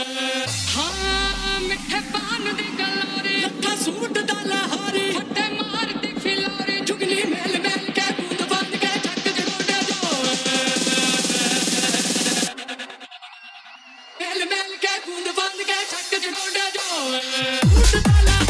ਹਾਂ ਮਿੱਠੇ ਪਾਨ ਦੇ ਗਲਾਰੇ ਹੱਥਾਂ ਸੂਟ ਦਾ ਲਹਾਰੇ ਫੱਟੇ ਮਾਰਦੇ ਫਿਲਾਰੇ ਜੁਗਨੀ ਮੈਲ ਮੈਲ ਕੇ ਬੂੰਦ ਬੰਦ ਕੇ ਛੱਟ ਜੋੜੇ ਜੋ ਮੈਲ ਮੈਲ ਕੇ ਬੂੰਦ ਬੰਦ ਕੇ ਛੱਟ ਜੋੜੇ ਜੋ ਬੂੰਦ ਦਾ